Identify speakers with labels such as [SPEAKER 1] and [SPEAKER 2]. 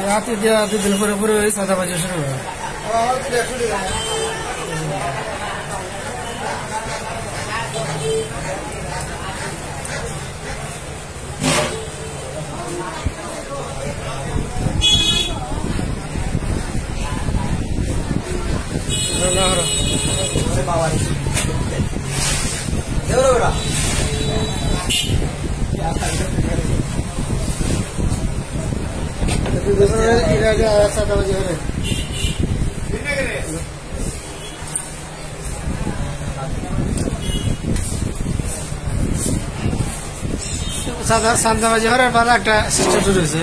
[SPEAKER 1] রাতে দিয়া রাতে দিন পরে পরে ওই সাদা বাজে শুরু Ya, ya, ya, ya,
[SPEAKER 2] ya, ya, ya, ya, ya, ya, ya, ya, ya, ya, ya, ya, ya,
[SPEAKER 1] সাদা সান্দাবাজি হওয়ার বাধা একটা সিস্টেম শুরু হয়েছে।